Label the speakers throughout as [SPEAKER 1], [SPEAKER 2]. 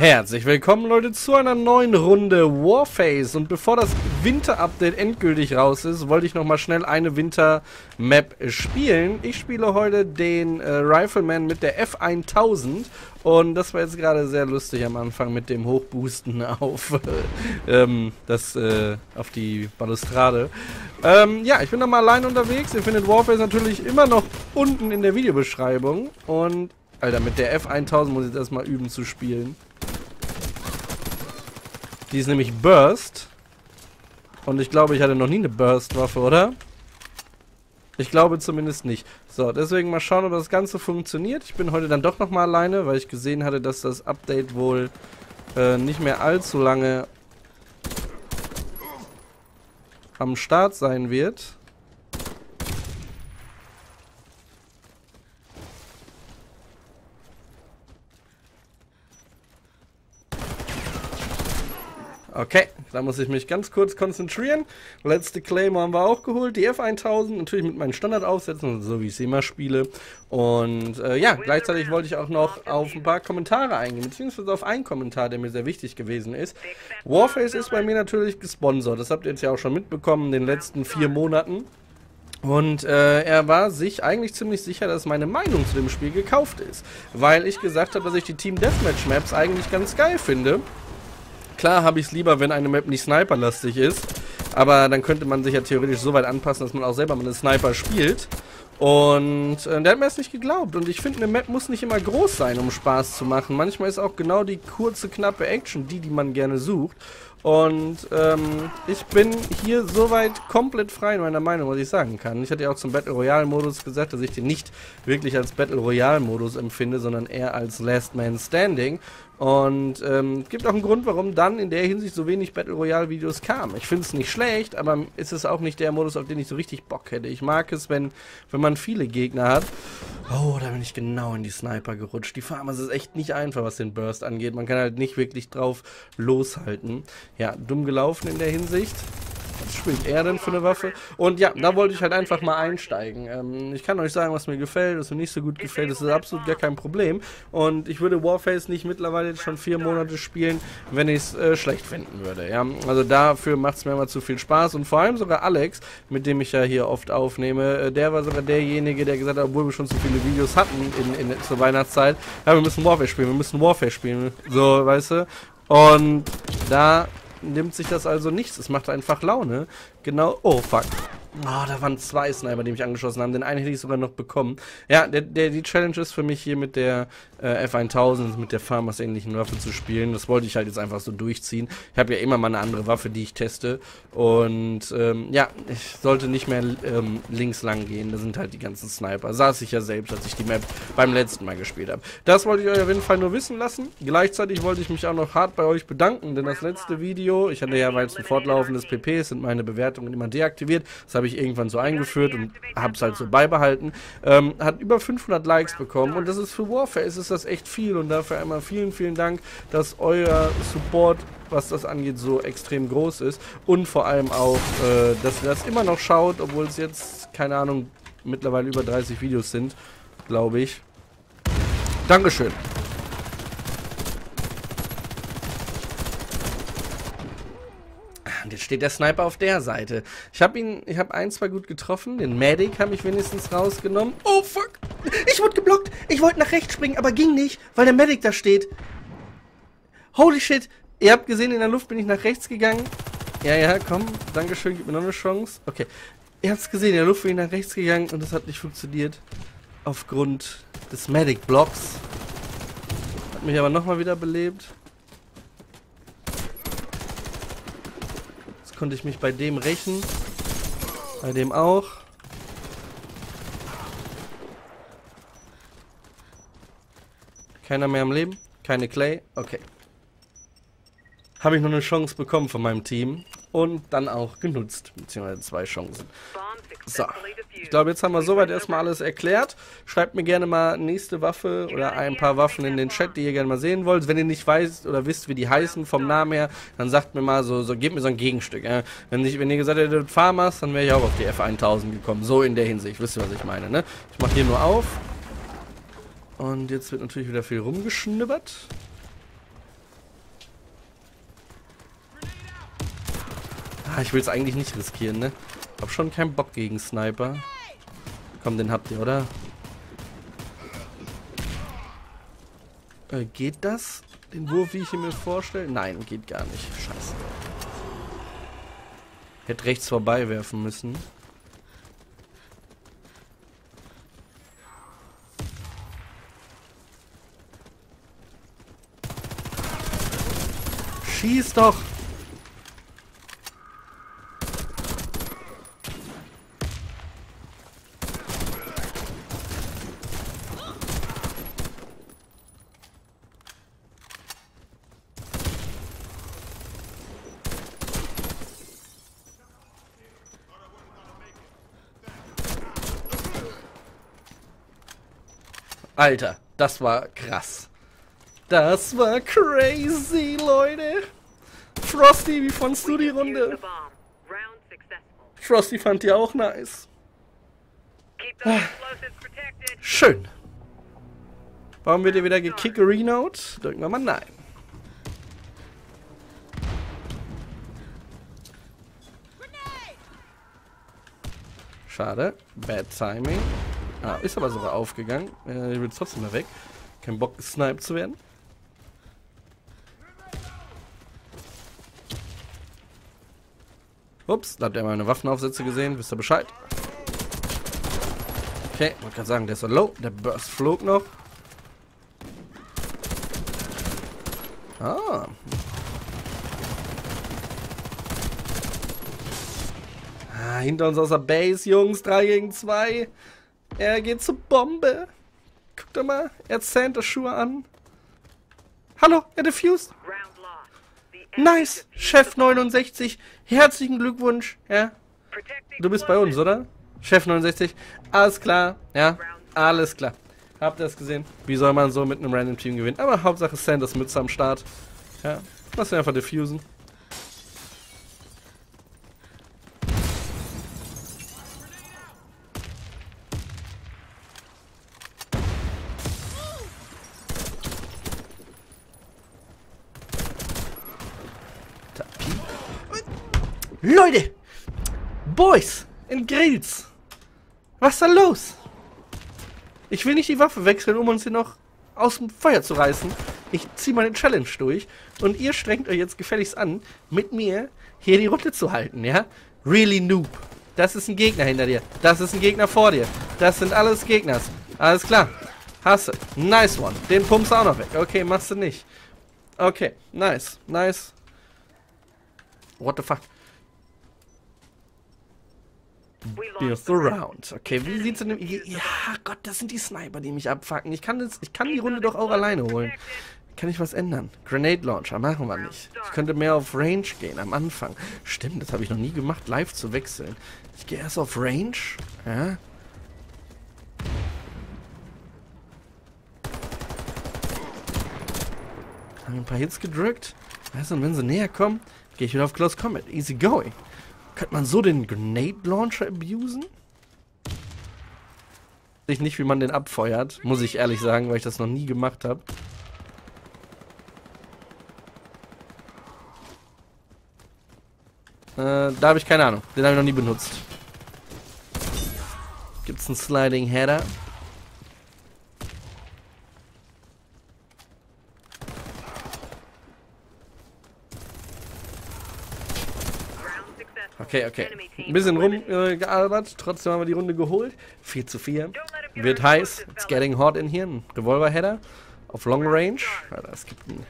[SPEAKER 1] Herzlich willkommen Leute zu einer neuen Runde Warface und bevor das Winter-Update endgültig raus ist, wollte ich nochmal schnell eine Winter-Map spielen. Ich spiele heute den äh, Rifleman mit der F1000 und das war jetzt gerade sehr lustig am Anfang mit dem Hochboosten auf, ähm, das, äh, auf die Balustrade. Ähm, ja, ich bin nochmal allein unterwegs. Ihr findet Warface natürlich immer noch unten in der Videobeschreibung und Alter, mit der F1000 muss ich jetzt erstmal üben zu spielen. Die ist nämlich Burst. Und ich glaube, ich hatte noch nie eine Burst-Waffe, oder? Ich glaube zumindest nicht. So, deswegen mal schauen, ob das Ganze funktioniert. Ich bin heute dann doch nochmal alleine, weil ich gesehen hatte, dass das Update wohl äh, nicht mehr allzu lange am Start sein wird. Okay, da muss ich mich ganz kurz konzentrieren. Letzte Claymore haben wir auch geholt. Die F1000 natürlich mit meinen Standardaufsätzen, so wie ich sie immer spiele. Und äh, ja, gleichzeitig wollte ich auch noch auf ein paar Kommentare eingehen, beziehungsweise auf einen Kommentar, der mir sehr wichtig gewesen ist. Warface ist bei mir natürlich gesponsert. Das habt ihr jetzt ja auch schon mitbekommen in den letzten vier Monaten. Und äh, er war sich eigentlich ziemlich sicher, dass meine Meinung zu dem Spiel gekauft ist. Weil ich gesagt habe, dass ich die Team Deathmatch Maps eigentlich ganz geil finde. Klar habe ich es lieber, wenn eine Map nicht sniperlastig ist. Aber dann könnte man sich ja theoretisch so weit anpassen, dass man auch selber mal einen Sniper spielt. Und äh, der hat mir das nicht geglaubt. Und ich finde, eine Map muss nicht immer groß sein, um Spaß zu machen. Manchmal ist auch genau die kurze, knappe Action die, die man gerne sucht. Und ähm, ich bin hier soweit komplett frei in meiner Meinung, was ich sagen kann. Ich hatte ja auch zum Battle Royale Modus gesagt, dass ich den nicht wirklich als Battle Royale Modus empfinde, sondern eher als Last Man Standing. Und ähm, gibt auch einen Grund, warum dann in der Hinsicht so wenig Battle Royale Videos kamen. Ich finde es nicht schlecht, aber ist es auch nicht der Modus, auf den ich so richtig Bock hätte. Ich mag es, wenn, wenn man viele Gegner hat. Oh, da bin ich genau in die Sniper gerutscht. Die Farmers ist echt nicht einfach, was den Burst angeht. Man kann halt nicht wirklich drauf loshalten. Ja, dumm gelaufen in der Hinsicht. Spielt er denn für eine Waffe? Und ja, da wollte ich halt einfach mal einsteigen. Ähm, ich kann euch sagen, was mir gefällt, was mir nicht so gut gefällt. Das ist absolut gar kein Problem. Und ich würde Warface nicht mittlerweile schon vier Monate spielen, wenn ich es äh, schlecht finden würde. Ja? Also dafür macht es mir immer zu viel Spaß. Und vor allem sogar Alex, mit dem ich ja hier oft aufnehme, äh, der war sogar derjenige, der gesagt hat, obwohl wir schon zu viele Videos hatten in, in, zur Weihnachtszeit, ja, wir müssen Warface spielen, wir müssen Warface spielen. So, weißt du? Und da nimmt sich das also nichts. Es macht einfach Laune. Genau. Oh, fuck. Oh, da waren zwei Sniper, die mich angeschossen haben. Den einen hätte ich sogar noch bekommen. Ja, der, der, die Challenge ist für mich hier mit der äh, F1000, mit der Farmers-ähnlichen Waffe zu spielen. Das wollte ich halt jetzt einfach so durchziehen. Ich habe ja immer mal eine andere Waffe, die ich teste. Und ähm, ja, ich sollte nicht mehr ähm, links lang gehen. Da sind halt die ganzen Sniper. Saß ich ja selbst, als ich die Map beim letzten Mal gespielt habe. Das wollte ich euch auf jeden Fall nur wissen lassen. Gleichzeitig wollte ich mich auch noch hart bei euch bedanken, denn das letzte Video, ich hatte ja, weil es ein fortlaufendes PP ist, sind meine Bewertungen immer deaktiviert. Das habe ich irgendwann so eingeführt und habe es halt so beibehalten. Ähm, hat über 500 Likes bekommen und das ist für Warface ist das echt viel und dafür einmal vielen, vielen Dank, dass euer Support was das angeht, so extrem groß ist. Und vor allem auch, äh, dass ihr das immer noch schaut, obwohl es jetzt, keine Ahnung, mittlerweile über 30 Videos sind, glaube ich. Dankeschön. Und jetzt steht der Sniper auf der Seite. Ich habe ihn, ich habe ein, zwei gut getroffen. Den Medic habe ich wenigstens rausgenommen. Oh fuck! Ich wurde geblockt. Ich wollte nach rechts springen, aber ging nicht, weil der Medic da steht. Holy shit. Ihr habt gesehen, in der Luft bin ich nach rechts gegangen. Ja, ja, komm. Dankeschön, gib mir noch eine Chance. Okay. Ihr habt es gesehen, in der Luft bin ich nach rechts gegangen und das hat nicht funktioniert. Aufgrund des Medic-Blocks. Hat mich aber nochmal wieder belebt. Konnte ich mich bei dem rächen. Bei dem auch. Keiner mehr am Leben? Keine Clay? Okay. Habe ich noch eine Chance bekommen von meinem Team und dann auch genutzt, beziehungsweise zwei Chancen. So, ich glaube, jetzt haben wir soweit erstmal alles erklärt. Schreibt mir gerne mal nächste Waffe oder ein paar Waffen in den Chat, die ihr gerne mal sehen wollt. Wenn ihr nicht weißt oder wisst, wie die heißen vom Namen her, dann sagt mir mal so, so gebt mir so ein Gegenstück. Ja. Wenn, ich, wenn ihr gesagt hättet Farmers, dann wäre ich auch auf die F1000 gekommen. So in der Hinsicht, wisst ihr, was ich meine, ne? Ich mache hier nur auf. Und jetzt wird natürlich wieder viel rumgeschnibbert. Ich will es eigentlich nicht riskieren, ne? Hab schon keinen Bock gegen Sniper. Komm, den habt ihr, oder? Äh, geht das? Den Wurf, wie ich ihn mir vorstelle? Nein, geht gar nicht. Scheiße. Hätte rechts vorbei werfen müssen. Schieß doch! Alter, das war krass. Das war crazy, Leute. Frosty, wie fandst du die Runde? Frosty fand die auch nice. Ah. Schön. Warum wird ihr wieder gekickerinout? Drücken wir mal Nein. Schade. Bad Timing. Ah, ist aber sogar aufgegangen. Äh, ich will trotzdem mal weg. Kein Bock, gesniped zu werden. Ups, da habt ihr meine Waffenaufsätze gesehen. Wisst ihr Bescheid? Okay, man kann sagen, der ist so low. Der Burst flog noch. Ah. ah. Hinter uns aus der Base, Jungs. 3 gegen 2. Er geht zur Bombe. Guck doch mal, er hat Santa-Schuhe an. Hallo, er diffused. Nice, Chef 69. Herzlichen Glückwunsch. Ja. Du bist bei uns, oder? Chef 69. Alles klar. Ja, alles klar. Habt ihr das gesehen? Wie soll man so mit einem Random Team gewinnen? Aber Hauptsache Sanders Mütze am Start. Ja, lass ihn einfach diffusen. Leute! Boys! In Grills! Was ist da los? Ich will nicht die Waffe wechseln, um uns hier noch aus dem Feuer zu reißen. Ich ziehe meine Challenge durch. Und ihr strengt euch jetzt gefälligst an, mit mir hier die Runde zu halten, ja? Really noob. Das ist ein Gegner hinter dir. Das ist ein Gegner vor dir. Das sind alles Gegners. Alles klar. Hasse. Nice one. Den pumpst du auch noch weg. Okay, machst du nicht. Okay, nice. Nice. What the fuck? Be around. Okay, wie sieht's denn... Ja, Gott, das sind die Sniper, die mich abfacken. Ich kann, das, ich kann die Runde doch auch alleine holen. Kann ich was ändern? Grenade Launcher, machen wir nicht. Ich könnte mehr auf Range gehen am Anfang. Stimmt, das habe ich noch nie gemacht, live zu wechseln. Ich gehe erst auf Range. Ja. Haben ein paar Hits gedrückt. Weißt du, und wenn sie näher kommen, gehe ich wieder auf Close Combat. Easy going. Könnte man so den Grenade Launcher abusen? Ich nicht, wie man den abfeuert, muss ich ehrlich sagen, weil ich das noch nie gemacht habe. Äh, da habe ich keine Ahnung. Den habe ich noch nie benutzt. Gibt's einen Sliding Header? Okay, okay. Ein bisschen rumgealbert, äh, trotzdem haben wir die Runde geholt. 4 zu 4. Wird heiß. It's getting hot in here. Ein Revolver-Header auf Long Range. Alter, es gibt einen.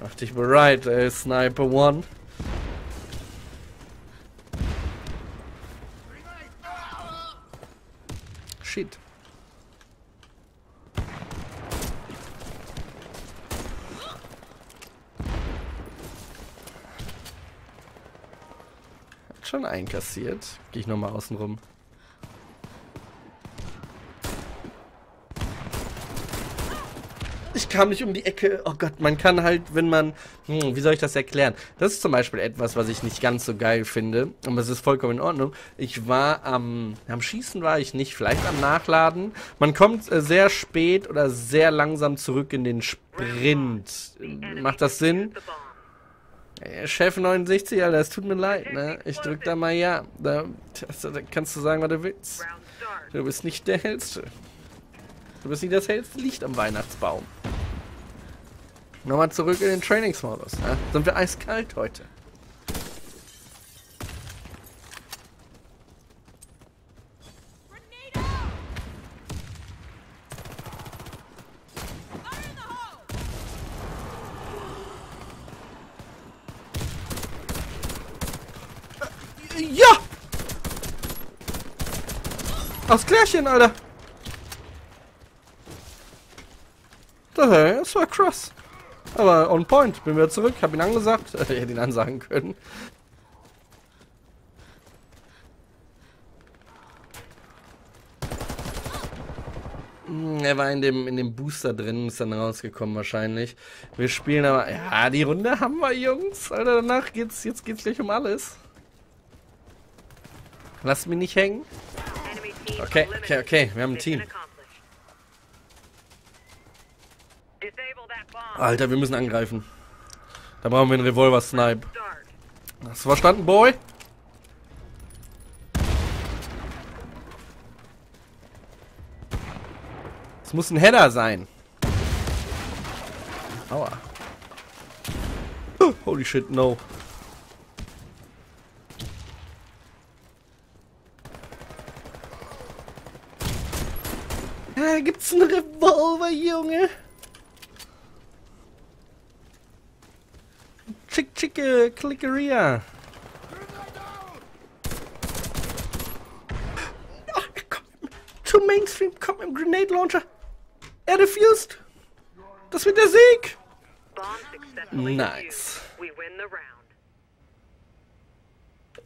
[SPEAKER 1] Mach dich bereit, ey, Sniper One. Shit. Schon einkassiert. Gehe ich nochmal außen rum. Ich kam nicht um die Ecke. Oh Gott, man kann halt, wenn man... Hm, wie soll ich das erklären? Das ist zum Beispiel etwas, was ich nicht ganz so geil finde. Aber es ist vollkommen in Ordnung. Ich war am... Am Schießen war ich nicht. Vielleicht am Nachladen. Man kommt äh, sehr spät oder sehr langsam zurück in den Sprint. Macht das Sinn? Chef 69, Alter, es tut mir leid, ne? Ich drück da mal ja. Da, da kannst du sagen, was du willst. Du bist nicht der Hellste. Du bist nicht das hellste Licht am Weihnachtsbaum. Nochmal zurück in den Trainingsmodus. Ne? Sind wir eiskalt heute. Ja! Aus Klärchen, Alter. Das war krass. Aber on point. Bin wieder zurück. Hab ihn angesagt. Ich hätte ihn ansagen können. Hm, er war in dem, in dem Booster drin, ist dann rausgekommen wahrscheinlich. Wir spielen aber... Ja, die Runde haben wir, Jungs. Alter, danach geht's... Jetzt geht's gleich um alles. Lass mich nicht hängen. Okay, okay, okay. Wir haben ein Team. Alter, wir müssen angreifen. Da brauchen wir einen Revolver-Snipe. Hast du verstanden, Boy? Es muss ein Header sein. Aua. Holy shit, no. Da gibt's einen Revolver, Junge. Chick chicke Clickeria. Ach, komm. Zu Mainstream, komm im Grenade Launcher. Er defused. Das wird der Sieg. Nice.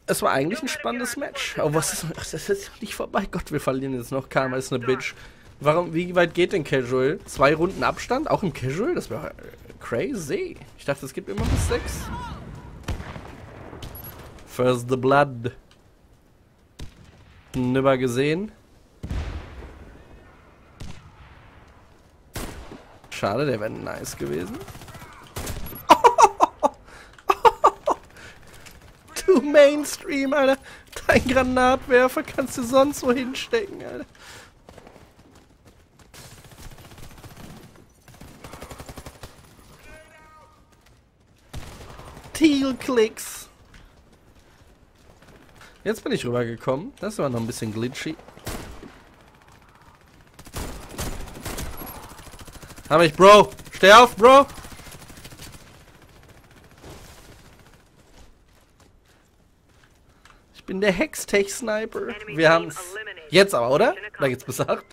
[SPEAKER 1] Es war eigentlich ein spannendes Match. Aber was ist. Ach, das ist nicht vorbei. Gott, wir verlieren jetzt noch. Karma ist eine Bitch. Warum, wie weit geht denn Casual? Zwei Runden Abstand? Auch im Casual? Das wäre crazy. Ich dachte, es gibt immer bis sechs. First the Blood. Nimmer gesehen. Schade, der wäre nice gewesen. Du Mainstream, Alter. Dein Granatwerfer kannst du sonst wo hinstecken, Alter. Teal-Klicks. Jetzt bin ich rübergekommen. Das war noch ein bisschen glitchy. Hab ich, Bro. Steh auf, Bro. Ich bin der Hextech-Sniper. Wir haben's jetzt aber, oder? Da geht's bis 8.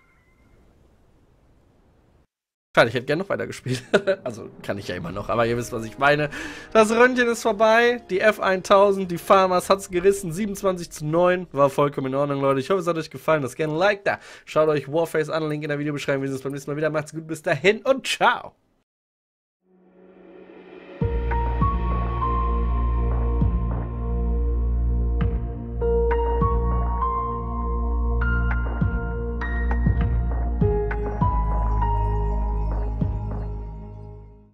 [SPEAKER 1] Schade, ich hätte gerne noch weiter gespielt. also kann ich ja immer noch, aber ihr wisst, was ich meine. Das Röntgen ist vorbei. Die F1000, die Farmers hat's gerissen. 27 zu 9. War vollkommen in Ordnung, Leute. Ich hoffe, es hat euch gefallen. Lasst gerne ein Like da. Schaut euch Warface an. Link in der Videobeschreibung. Wir sehen uns beim nächsten Mal wieder. Macht's gut. Bis dahin und ciao.